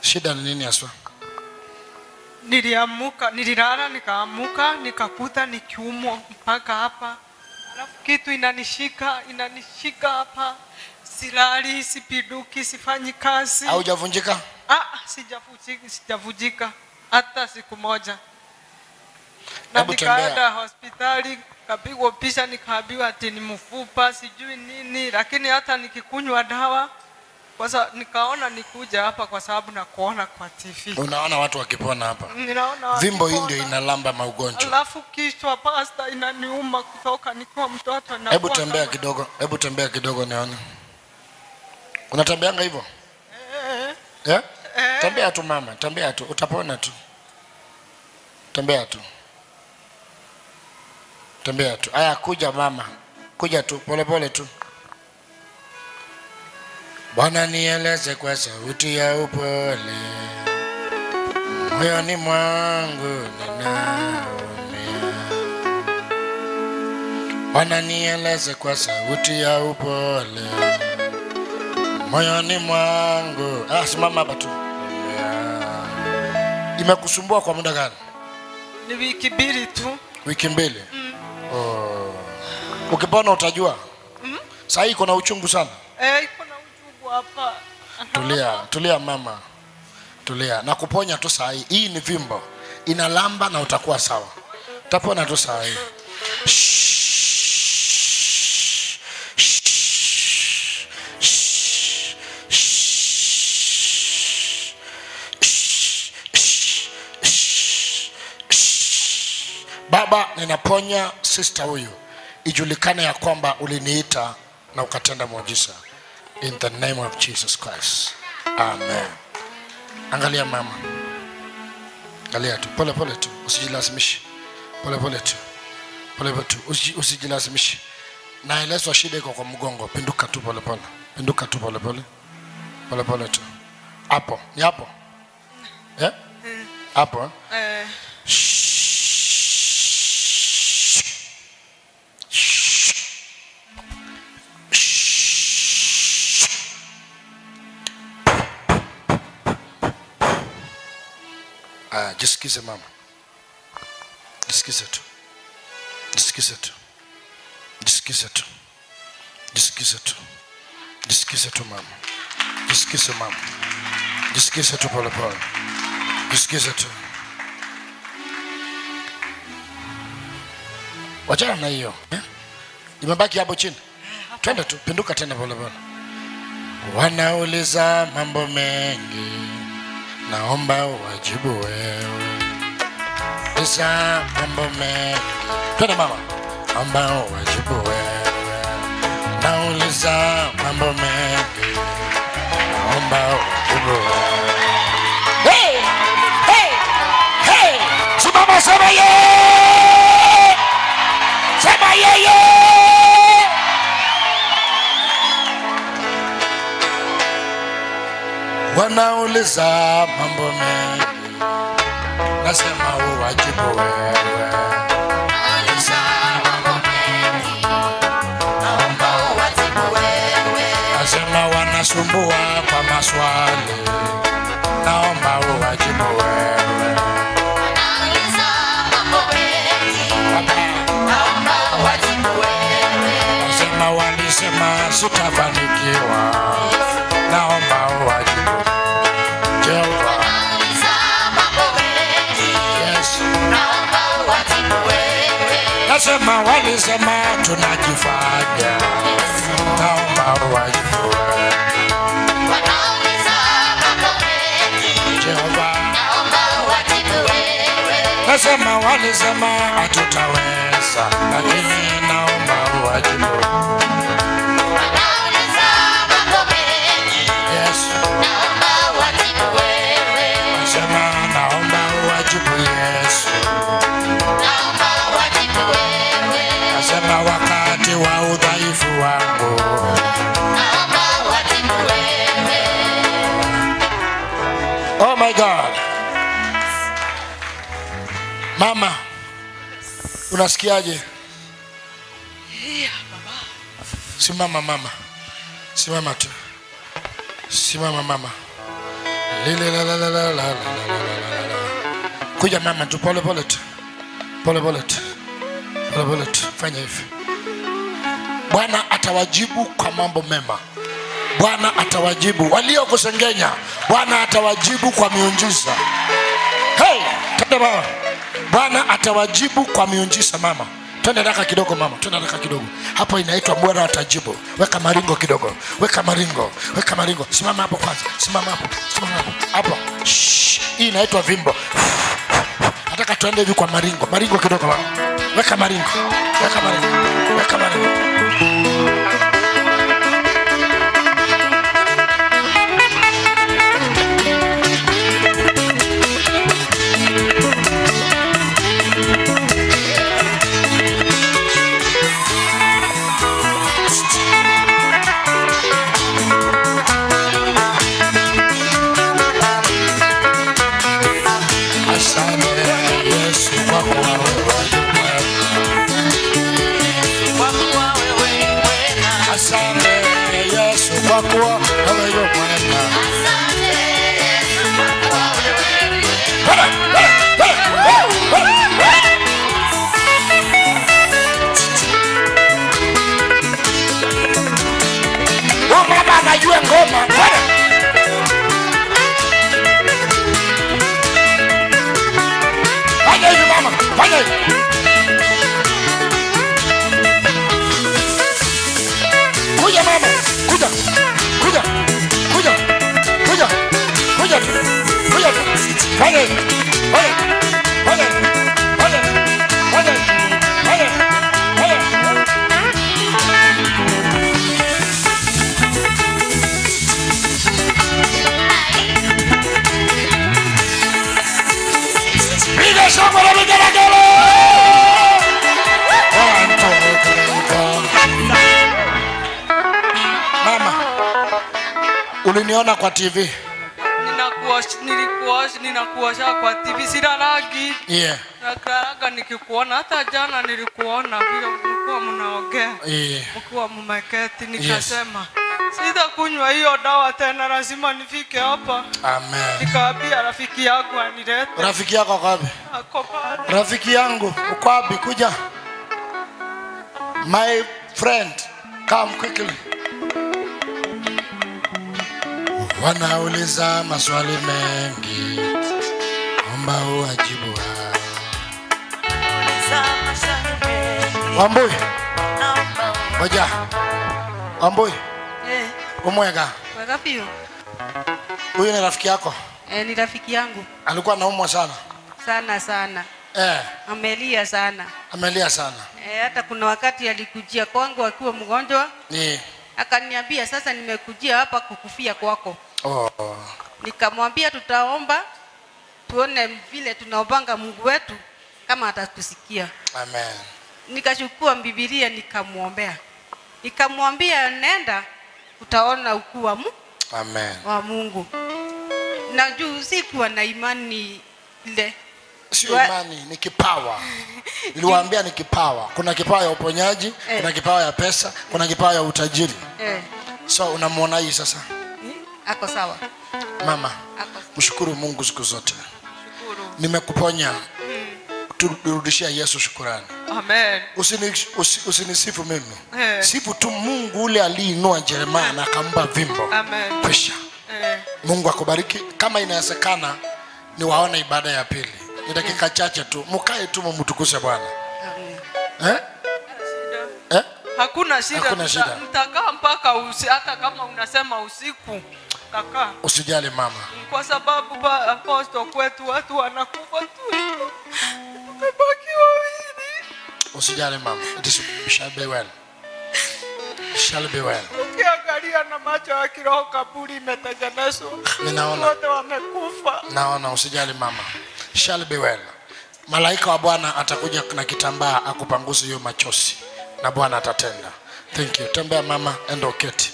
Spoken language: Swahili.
shida ni nini haswa? Niliamuka nililala nikaamuka nikakuta nikiumwa mpaka hapa. Alafu kitu inanishika inanishika hapa. Silali sipiduki sifanyi kazi. Haujavunjika? Ah, sijavunjika, sijavunjika hata siku moja. Na nikaenda hospitali kapigwa picha, nikaambiwa ati ni mfupa sijui nini lakini hata nikikunywa dawa kwa sa, nikaona nikuja hapa kwa sababu na kuona kwa tv unaona watu wakipona hapa? Ninaona vimbo hii ndio inalamba maugonjwa. Alafu kichwa pasta inaniuma kutoka nikiwa mtoto hebu inakuwa tembea kidogo hebu tembea kidogo nione. Unatembeanga hivyo Eh, Yeah? eh. tembea tu mama tembea tu utapona tu. Tembea tu. Tembea tu. Aya kuja mama. Kuja tu polepole tu bwana nieleze kwa sauti ya upole. Moyoni mwangu ninaumia. Bwana nieleze kwa sauti ya upole. Moyoni mwangu. Ah, simama hapa tu. Imekusumbua kwa muda gani? Ni wiki mbili tu. Wiki mbili? Mm. oh. ukipona utajua. Mm. hii iko na uchungu sana. Eh, hapa. Tulia tulia mama. Tulia. Nakuponya tu saa hii. Hii ni vimbo inalamba na utakuwa sawa. Utapona tu saa hii. Baba ninaponya sister huyu. Ijulikane ya kwamba uliniita na ukatenda muujiza in the name of jesus christ. Amen. Angalia mama. Angalia tu. Pole pole tu. Usijilazimishe. Pole pole tu. Pole pole tu. Usijilazimishi. naelezwa shida iko kwa mgongo. Pinduka tu pole pole. Pinduka tu pole pole. Pole pole tu. Hapo. Ni hapo? Eh? hapo? Eh? Aya, jisikize mama, jisikize tu, jisikize tu, jisikize tu, jisikize tu, jisikize tu mama, jisikize mama, jisikize tu pole pole, jisikize tu. Wachana na hiyo eh? Imebaki hapo chini, twende tu, pinduka tena pole pole. Wanauliza mambo mengi naomba wajibu wewe. Pesa mambo mengi, twende mama, naomba wajibu wewe. Nauliza mambo mengi, naomba wajibu wewe. Hey! Hey! Hey! Simama, sema yeye! Wanauliza mambo mengi, nasema uwajibu wewe. Nasema wanasumbua kwa maswali, naomba uwajibu wewe. Nasema walisema sitafanikiwa, naomba Nasema walisema tunajifanya, naomba. Jehova. Nasema walisema hatutaweza, lakini naomba uwajibu. Unasikiaje? Yeah, baba. Simama mama, simama tu, simama mama. Lile la la la la la. Kuja mama tu, pole pole tu, pole pole tu, pole pole tu. Fanya hivi. Bwana atawajibu kwa mambo mema. Bwana atawajibu waliokusengenya. Bwana atawajibu kwa miujiza. Hey, tende mama bwana atawajibu kwa miunjisa mama. Twende haraka kidogo mama. Twende haraka kidogo. Hapo inaitwa bwana atajibu. Weka maringo kidogo. Weka maringo. Weka maringo. Simama hapo kwanza. Simama hapo. Simama hapo. Hapo. Hii inaitwa vimbo. Nataka tuende hivi kwa maringo. Maringo kidogo mama. Weka maringo. Weka maringo. Weka maringo kuja mama kuja kuja kuja kuja kuja tu kuja tu fanya uliniona kwa tv Ninakuosh- nilikuosh- ninakuosha kwa tv sina rangi. Yeah. nakaraga nikikuona hata jana nilikuona. Vile mlikuwa mnaongea. Yeah. mkiwa mmeketi nikasema sitakunywa hiyo dawa tena lazima nifike hapa. Amen. Nikaambia rafiki yangu anilete. rafiki yako ako wapi? Ako pale. Rafiki yangu uko wapi? Kuja. My friend come quickly wanauliza maswali mengi. Omba uwajibu wao wambui. Ngoja. Wambui. Eh, umwega. Wega piu. huyu ni rafiki yako? Eh, ni rafiki yangu. Alikuwa anaumwa sana? Sana sana, eh, amelia sana. amelia sana. Eh, hata kuna wakati alikujia kwangu akiwa mgonjwa, ni. Akaniambia sasa, nimekujia hapa kukufia kwako. Oh. Nikamwambia tutaomba tuone vile tunaombanga Mungu wetu kama atatusikia. amen. Nikachukua Biblia nikamwombea, nikamwambia nenda, utaona ukuu wa Mungu amen. wa Mungu. Na juu sikuwa na imani ile. Sio imani ni kipawa. Niliwaambia ni kipawa. Kuna kipawa ya uponyaji Eh. kuna kipawa ya pesa kuna kipawa ya utajiri. Eh, so unamwona hii sasa ako sawa, mama ako mshukuru mungu siku zote. Shukuru nimekuponya. Turudishia yesu shukurani. Amen. Usini, usi, usinisifu mimi. Hey. sifu tu mungu ule aliinua Jeremia na akampa vimbo. Amen. Pesha Hey. mungu akubariki. Kama inawezekana ni waone ibada ya pili. Ni dakika chache tu. Mukae tu mumtukuse bwana. Amen. eh? shida. Eh? hakuna shida. Hakuna shida. Mtakaa mpaka usi, hata kama unasema usiku takaa usijali mama. kwa sababu ba aposto kwetu watu wanakufa tu. Tumebaki wawili. Usijali mama. It is, shall be well. Shall be well. Ukiangalia na macho ya kiroho kaburi imetengenezwa. Ninaona. wote wamekufa. Naona. Usijali mama. Shall be well. Malaika wa bwana atakuja na kitambaa akupanguze hiyo machozi na bwana atatenda. Thank you. Tembea mama enda uketi